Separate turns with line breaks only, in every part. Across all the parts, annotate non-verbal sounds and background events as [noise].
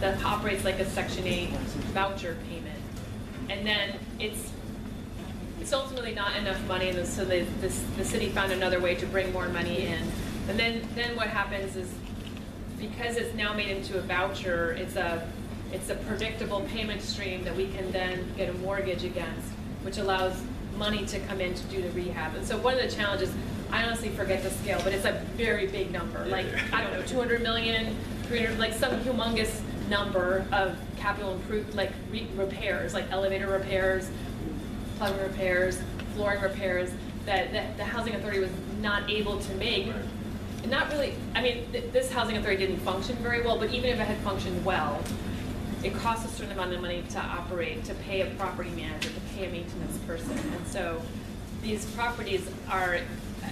that operates like a Section 8 voucher payment. And then it's, it's ultimately not enough money, and so the, the, the city found another way to bring more money in. And then, then what happens is, because it's now made into a voucher, it's a, it's a predictable payment stream that we can then get a mortgage against, which allows money to come in to do the rehab. And so one of the challenges, I honestly forget the scale, but it's a very big number, like, I don't know, 200 million, 300, like some humongous number of capital improve, like re- repairs, like elevator repairs, plumbing repairs, flooring repairs, that, that the housing authority was not able to make. And Not really, I mean, th- this housing authority didn't function very well, but even if it had functioned well, it costs a certain amount of money to operate, to pay a property manager, to pay a maintenance person. And so these properties are,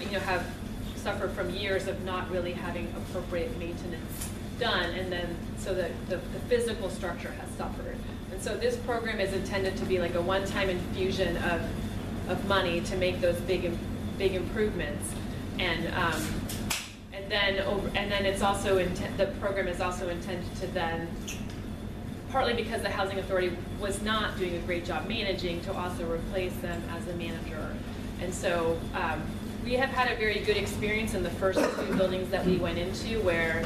you know, have suffered from years of not really having appropriate maintenance done. And then, so the, the the physical structure has suffered. And so this program is intended to be like a one-time infusion of, of money to make those big, big improvements. And, um, and then over, and then it's also intent, the program is also intended to then partly because the housing authority was not doing a great job managing, to also replace them as a manager. And so um, we have had a very good experience in the first two buildings that we went into where,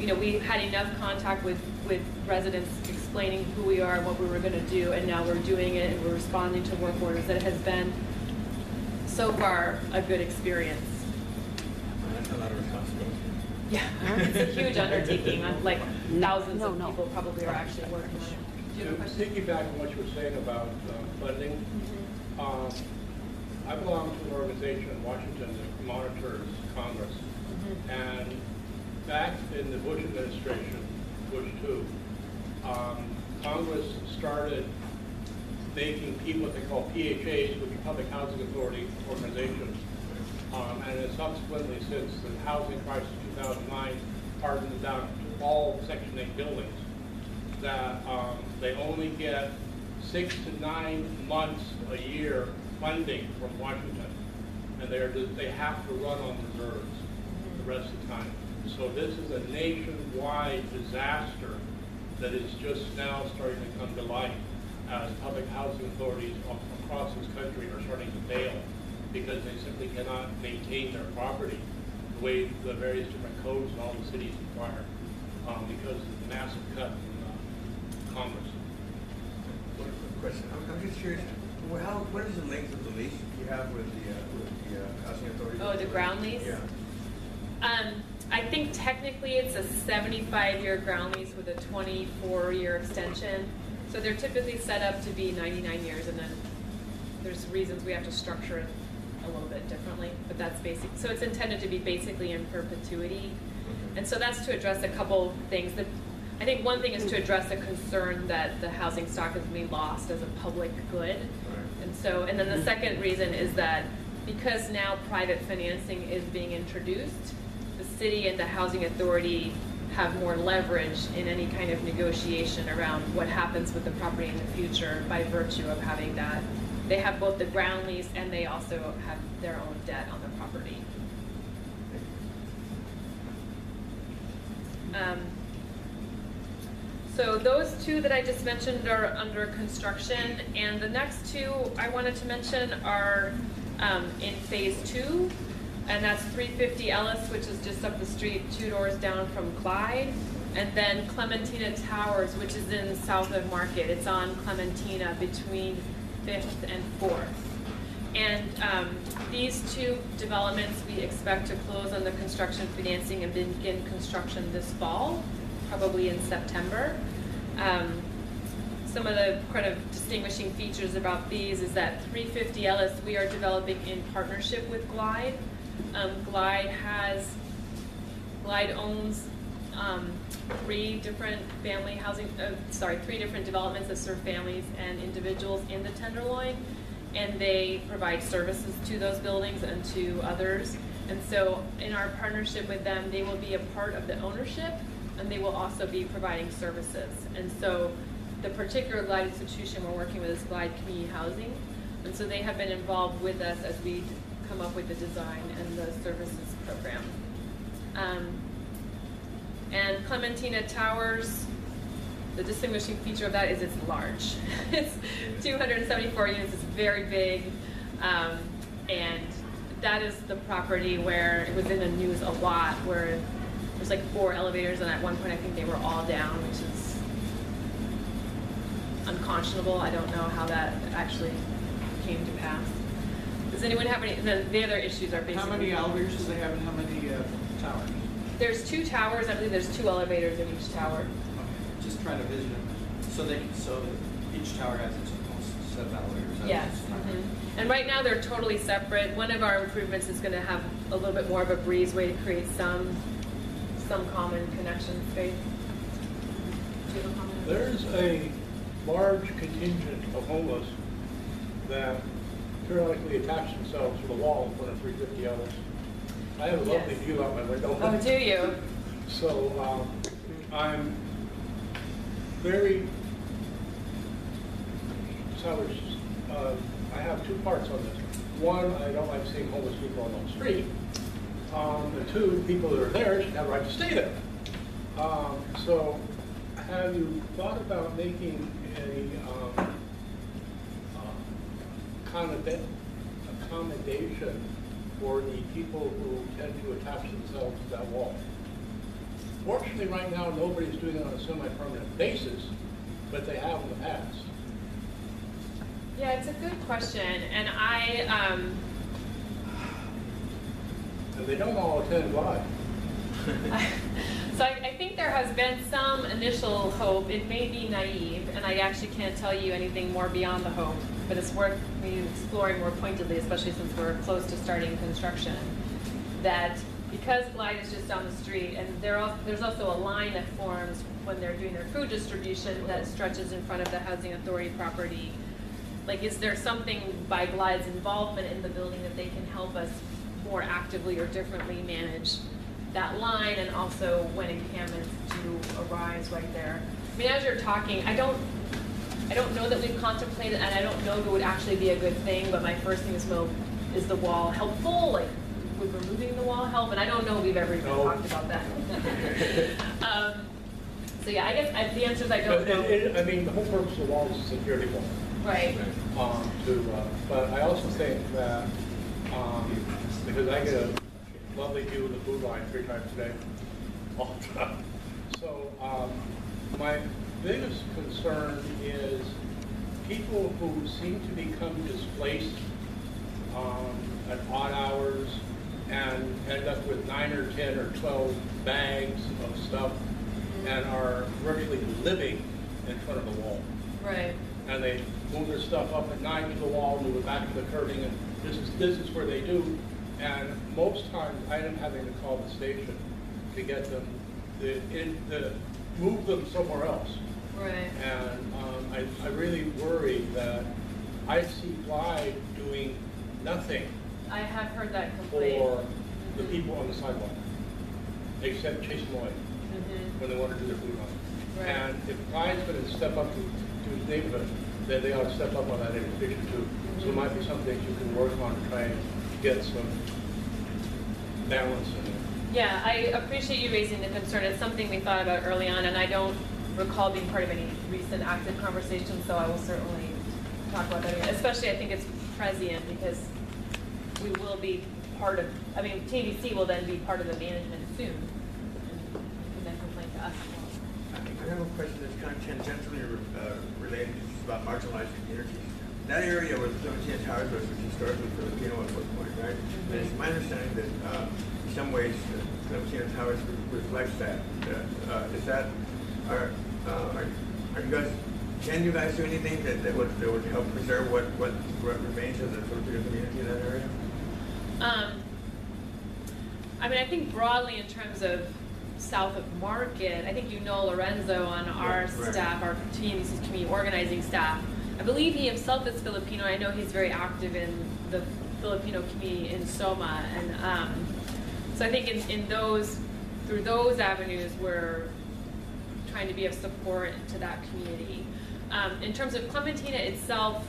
you know, we had enough contact with, with residents explaining who we are and what we were going to do, and now we're doing it and we're responding to work orders, that it has been so far a good experience.
That's a lot of responsibility.
Yeah, [laughs] it's a huge undertaking, like thousands
No,
of
no.
people probably are actually working on it. Do you have a
To piggyback on what you were saying about uh, funding,
Mm-hmm.
um, I belong to an organization in Washington that monitors Congress.
Mm-hmm.
And back in the Bush administration, Bush two, um, Congress started making people what they call PHAs, which are Public Housing Authority organizations. Um, and subsequently, since the housing crisis of 2009, hardened down to all Section 8 buildings, that um, they only get six to nine months a year funding from Washington. And they're, they have to run on reserves the rest of the time. So this is a nationwide disaster that is just now starting to come to light as public housing authorities across this country are starting to fail because they simply cannot maintain their property the way the various different codes in all the cities require, um, because of the massive cut in uh, Congress.
One quick question, I'm, I'm just curious, well, how, what is the length of the lease you have with the, uh, with the uh, housing authority?
Oh, the ground lease?
Yeah.
Um, I think technically it's a seventy-five year ground lease with a twenty-four year extension. So they're typically set up to be ninety-nine years and then there's reasons we have to structure it a little bit differently, but that's basic. So it's intended to be basically in perpetuity. And so that's to address a couple things. The, I think one thing is to address the concern that the housing stock is being lost as a public good. And so, and then the second reason is that because now private financing is being introduced, city and the housing authority have more leverage in any kind of negotiation around what happens with the property in the future by virtue of having that. They have both the ground lease and they also have their own debt on the property. Um, So those two that I just mentioned are under construction, and the next two I wanted to mention are um, in phase two, and that's 350 Ellis, which is just up the street, two doors down from Glide, and then Clementina Towers, which is in the south of Market. It's on Clementina between Fifth and Fourth. And um, these two developments, we expect to close on the construction financing and begin construction this fall, probably in September. Um, Some of the kind of distinguishing features about these is that 350 Ellis, we are developing in partnership with Glide. Um, Glide has, Glide owns um, three different family housing, uh, sorry, three different developments that serve families and individuals in the Tenderloin. And they provide services to those buildings and to others. And so in our partnership with them, they will be a part of the ownership and they will also be providing services. And so the particular Glide institution we're working with is Glide Community Housing. And so they have been involved with us as we come up with the design and the services program. Um, And Clementina Towers, the distinguishing feature of that is it's large. [laughs] it's 274 units, it's very big. Um, and that is the property where it was in the news a lot, where there's like four elevators, and at one point I think they were all down, which is unconscionable. I don't know how that actually came to pass. Does anyone have any, the, the other issues are basically.
How many elevators do they have and how many uh, towers?
There's two towers, I believe there's two elevators in each tower.
Okay, Just trying to vision it. So they, so each tower has its own set of elevators? That's
Yes.
just fine.
mhm. And right now, they're totally separate. One of our improvements is gonna have a little bit more of a breezeway to create some, some common connection space. Do you have a comment?
There's a large contingent of homeless that periodically attach themselves to the wall in front of 350 Ellis. I have a lovely
Yes.
view out my window.
Oh, do you? [laughs]
So um, I'm very, so it's, uh, I have two parts on this. One, I don't like seeing homeless people on the street. Um, And two, people that are there should have a right to stay there. Um, So have you thought about making a um, accommoda- accommodation for the people who tend to attach themselves to that wall? Fortunately, right now, nobody's doing it on a semi-permanent basis, but they have in the past.
Yeah, it's a good question, and I, um,
And they don't all attend live. [laughs]
So I, I think there has been some initial hope. It may be naive, and I actually can't tell you anything more beyond the hope, but it's worth me exploring more pointedly, especially since we're close to starting construction. That because Glide is just down the street, and there's also a line that forms when they're doing their food distribution that stretches in front of the housing authority property. Like, is there something by Glide's involvement in the building that they can help us more actively or differently manage that line and also when encampments do arise right there? I mean, as you're talking, I don't, I don't know that we've contemplated, and I don't know if it would actually be a good thing, but my first thing is, well, is the wall helpful? Like, would removing the wall help? And I don't know if we've ever even
No.
talked about that. [laughs] Um, So yeah, I guess I- the answer is I don't
But
know.
it- it- I mean, the whole purpose of the wall is a security wall.
Right.
um, to, uh, but I also think that, um, because I get a lovely view of the food line three times a day, all the time. So, um, my biggest concern is people who seem to become displaced, um, at odd hours and end up with nine or 10 or 12 bags of stuff and are virtually living in front of the wall
Right.
and they move their stuff up at night to the wall, move it back to the curbing, and this is, this is where they do. And most times, I am having to call the station to get them, the, in, the, move them somewhere else.
Right.
And, um, I, I really worry that I see Glide doing nothing
I have heard that complaint.
for the people on the sidewalk, except chase them away
Mhm.
when they want to do their food line.
Right.
And if Glide's gonna step up to, to his neighborhood, then they ought to step up on that intersection too. So it might be something you can work on to try and get some balance in it.
Yeah, I appreciate you raising the concern. It's something we thought about early on, and I don't recall being part of any recent active conversations, so I will certainly talk about that again. Especially, I think it's prescient because we will be part of, I mean, TNDC will then be part of the management soon. And can then complain to us.
I have a question that's kind of tangentially uh, related, it's about marginalized communities. That area where the Clementina Towers was was historically Filipino at one point, right? And it's my understanding that uh, in some ways, the Clementina Towers reflects that. Uh, Is that, are, uh, are are you guys, can you guys do anything that that would, that would help preserve what, what what remains of the Filipino community in that area?
Um, I mean, I think broadly in terms of south of Market, I think you know Lorenzo on our
Yeah, right.
staff, our TNDC's community organizing staff. I believe he himself is Filipino. I know he's very active in the Filipino community in Soma, and um, so I think in, in those through those avenues, we're trying to be of support to that community. Um, in terms of Clementina itself,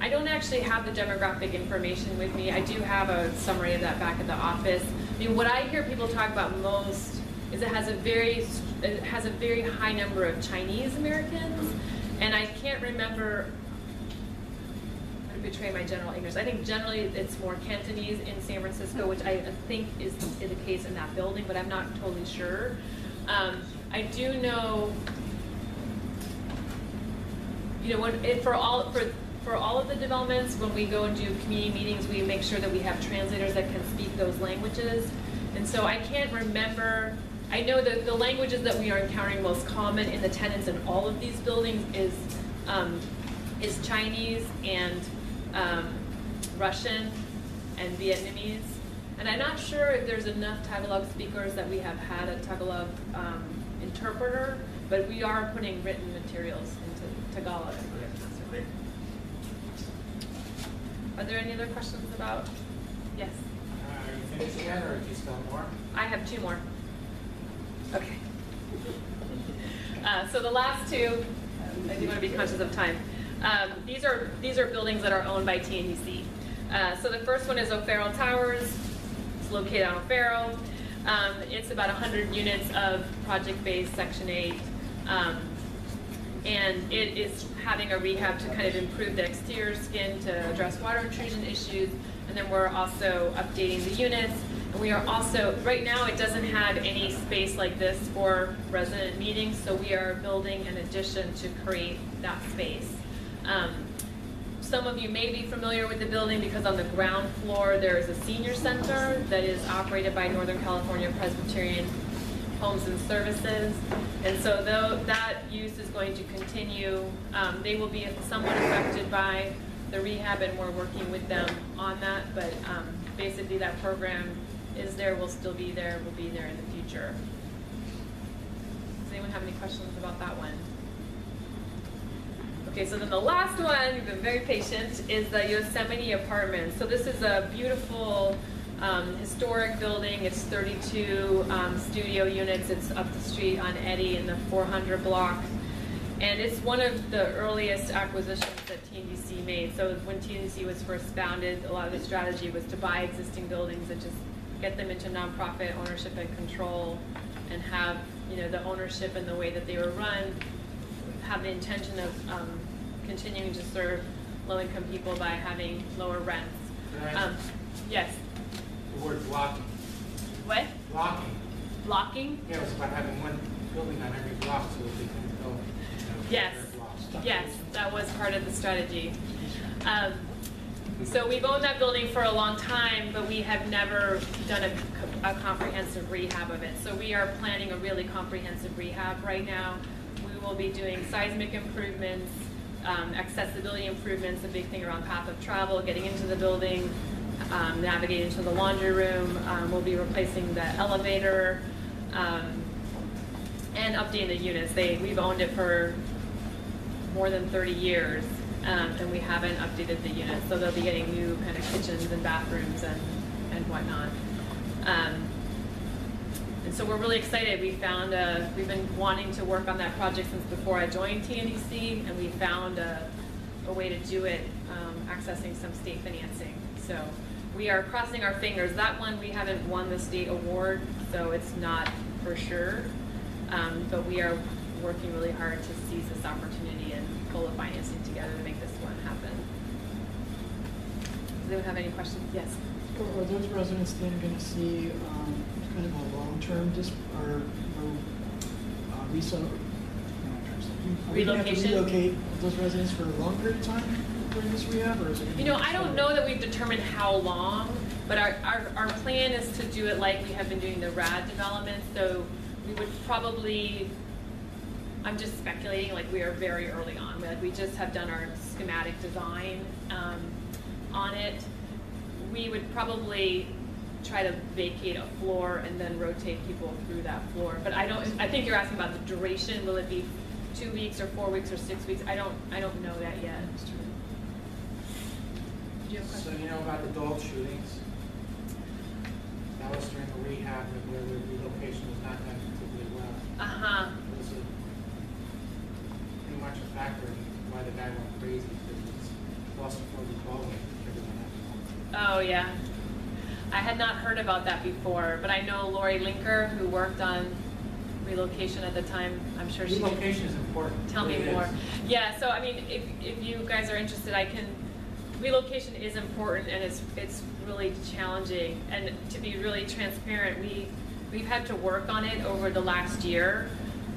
I don't actually have the demographic information with me. I do have a summary of that back at the office. I mean, what I hear people talk about most is it has a very, it has a very high number of Chinese Americans, and I can't remember, I'm gonna betray my general ignorance, I think generally it's more Cantonese in San Francisco, which I think is, is the case in that building, but I'm not totally sure. Um, I do know you know, when, it, for all, for, for all of the developments, when we go and do community meetings, we make sure that we have translators that can speak those languages. And so I can't remember, I know that the languages that we are encountering most common in the tenants in all of these buildings is, um, is Chinese and, um, Russian and Vietnamese. And I'm not sure if there's enough Tagalog speakers that we have had a Tagalog, um, interpreter, but we are putting written materials into Tagalog. Are there any other questions about? Yes,
Are you finished yet, or do you still have more?
I have two more. Okay. Uh, so the last two, I do want to be conscious of time. Um, these are these are buildings that are owned by TNDC. Uh, so the first one is O'Farrell Towers. It's located on O'Farrell. Um, it's about 100 units of project-based Section 8. Um, and it is having a rehab to kind of improve the exterior skin to address water intrusion issues. And then we're also updating the units. We are also, right now, it doesn't have any space like this for resident meetings, so we are building an addition to create that space. Um, some of you may be familiar with the building because on the ground floor, there is a senior center that is operated by Northern California Presbyterian Homes and Services. And so though that use is going to continue, um, they will be somewhat affected by the rehab and we're working with them on that. But, um, basically that program is there, will still be there, will be there in the future. Does anyone have any questions about that one? Okay, so then the last one, you've been very patient, is the Yosemite Apartments. So this is a beautiful um, historic building. It's 32 um, studio units. It's up the street on Eddy in the 400 block. And it's one of the earliest acquisitions that TNDC made. So when TNDC was first founded, a lot of the strategy was to buy existing buildings and just get them into nonprofit ownership and control and have, you know, the ownership and the way that they were run have the intention of um, continuing to serve low-income people by having lower rents.
Can
Um, Yes.
The word blocking,
What?
blocking,
Blocking?
yeah, it was about having one building on every block so that they go, you know,
Yes. Yes, that was part of the strategy. Um, So we've owned that building for a long time, but we have never done a, a comprehensive rehab of it. So we are planning a really comprehensive rehab right now. We will be doing seismic improvements, um, accessibility improvements, a big thing around path of travel, getting into the building, um, navigating to the laundry room. Um, We'll be replacing the elevator, um, and updating the units. They, we've owned it for more than 30 years, um, and we haven't updated the units, so they'll be getting new kind of kitchens and bathrooms and, and whatnot. Um, and so we're really excited. We found a, we've been wanting to work on that project since before I joined TNDC, and we found a, a way to do it, um, accessing some state financing. So we are crossing our fingers. That one, we haven't won the state award, so it's not for sure. Um, but we are working really hard to seize this opportunity and pull the financing together to make this one happen. Does anyone have any questions? Yes.
Are are those residents then going to see um, kind of a long-term dis, or, or uh, resale? Are we have to
Relocation?
relocate those residents for a long period of time during this rehab, or is it?
You know, I don't know that we've determined how long, but our, our, our plan is to do it like we have been doing the RAD development, so we would probably, I'm just speculating, like we are very early on, like we just have done our schematic design, um, on it. We would probably try to vacate a floor and then rotate people through that floor, but I don't, I think you're asking about the duration, will it be two weeks or four weeks or six weeks? I don't, I don't know that yet. Do you have
So you know about the dog shootings? That was during the rehab, where the relocation was not done particularly well.
Uh-huh.
It was a- pretty much a factor in why the guy went crazy, because he was claustrophobic dog, and everyone had
Oh, yeah. I had not heard about that before, but I know Lori Linker, who worked on relocation at the time. I'm sure she can
Relocation is important.
tell me
It
more.
is.
Yeah, so I mean, if, if you guys are interested, I can, relocation is important and it's, it's really challenging. And to be really transparent, we, we've had to work on it over the last year.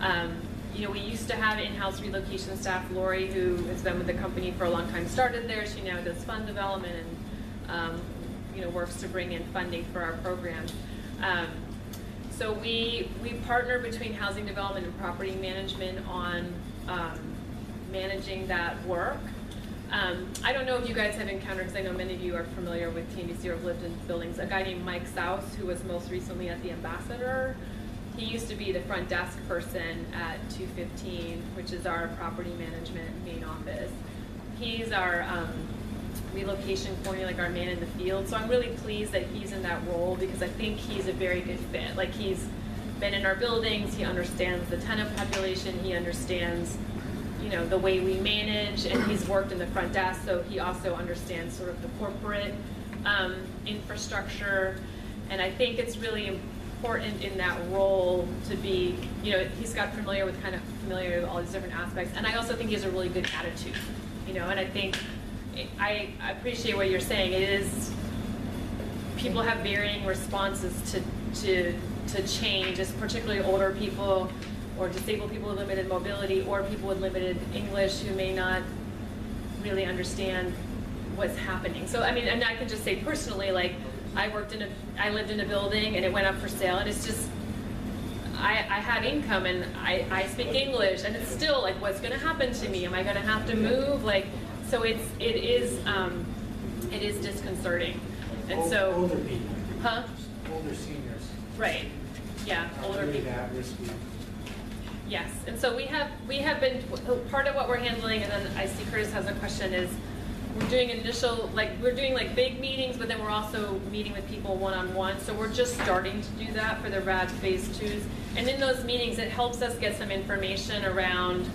Um, you know, we used to have in-house relocation staff, Lori, who has been with the company for a long time, started there. She now does fund development and, um, you know, works to bring in funding for our program. Um, so we, we partner between housing development and property management on um, managing that work. Um, I don't know if you guys have encountered, because I know many of you are familiar with TNDC or have lived in buildings, a guy named Mike Souse, who was most recently at the Ambassador. He used to be the front desk person at 215, which is our property management main office. He's our um, relocation coordinator, like our man in the field. So I'm really pleased that he's in that role because I think he's a very good fit. Like he's been in our buildings, he understands the tenant population, he understands, you know, the way we manage, and he's worked in the front desk, so he also understands sort of the corporate um, infrastructure. And I think it's really important in that role to be, you know, he's got familiar with kind of familiar with all these different aspects. And I also think he has a really good attitude, you know, and I think I appreciate what you're saying. It is people have varying responses to to to change, as particularly older people or disabled people with limited mobility or people with limited English who may not really understand what's happening. So I mean, and I can just say personally, like I worked in a, I lived in a building and it went up for sale, and it's just, I, I have income and I, I speak English, and it's still like, what's going to happen to me? Am I going to have to move? Like, so it's, it is, um, it is disconcerting, and so,
Older people.
huh?
Older seniors.
Right, yeah, older
Really
people.
that risky.
Yes, and so we have, we have been, part of what we're handling, and then I see Curtis has a question, is we're doing initial, like, we're doing like big meetings, but then we're also meeting with people one-on-one, so we're just starting to do that for the RAD Phase Twos. And in those meetings, it helps us get some information around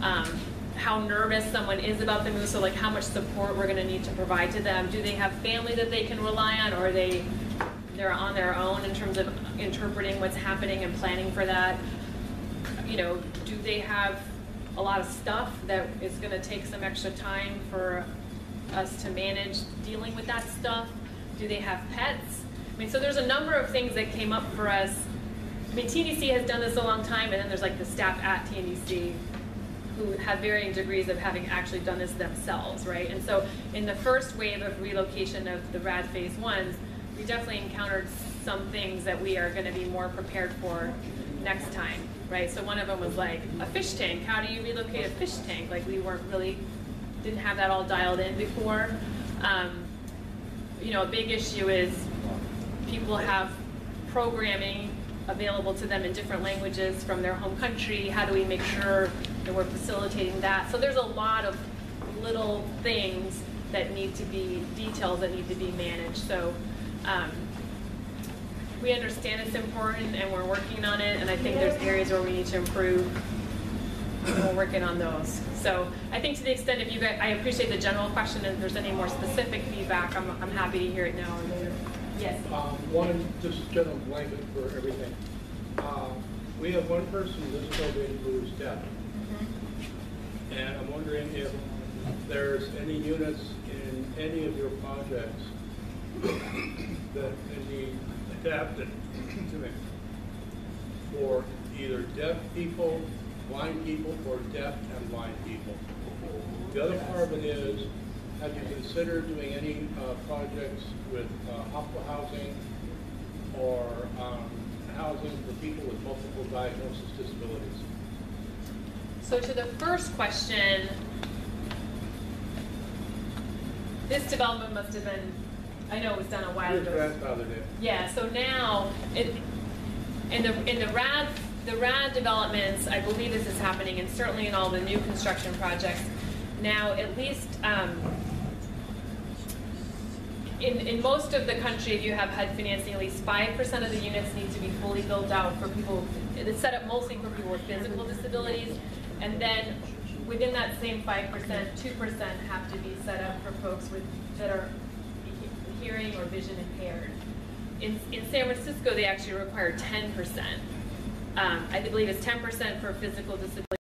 um, how nervous someone is about the move, so like how much support we're gonna need to provide to them. Do they have family that they can rely on, or are they, they're on their own in terms of interpreting what's happening and planning for that? you know, do they have a lot of stuff that is gonna take some extra time for us to manage dealing with that stuff? Do they have pets? I mean, so there's a number of things that came up for us. I mean, TNDC has done this a long time, and then there's like the staff at TNDC who have varying degrees of having actually done this themselves, right? And so in the first wave of relocation of the RAD phase ones, we definitely encountered some things that we are gonna be more prepared for next time, right? So one of them was like a fish tank. How do you relocate a fish tank? Like we weren't really, didn't have that all dialed in before. Um, you know, a big issue is people have programming available to them in different languages from their home country. How do we make sure that we're facilitating that? So there's a lot of little things that need to be, details that need to be managed. So um, we understand it's important and we're working on it, and I think there's areas where we need to improve. We're working on those. So I think to the extent if you guys, I appreciate the general question, and if there's any more specific feedback, I'm, I'm happy to hear it now or later. Yes?
Um, One, just general blanket for everything. Uh, We have one person in this building who's deaf, and I'm wondering if there's any units in any of your projects that can be me, for either deaf people, blind people, or deaf and blind people. The other part of it is, have you considered doing any uh, projects with uh, hospital housing or um, housing for people with multiple diagnosis disabilities?
So to the first question, this development must have been, I know it was done a while
Your
ago.
grandfather did.
Yeah, so now, it, in the, in the RAD, the RAD developments, I believe this is happening, and certainly in all the new construction projects, now at least, um, in, in most of the country, if you have HUD financing, at least five percent of the units need to be fully built out for people, it's set up mostly for people with physical disabilities. And then, within that same five percent, two percent have to be set up for folks with, that are hearing or vision impaired. In, in San Francisco, they actually require ten percent Um, I believe it's ten percent for physical disability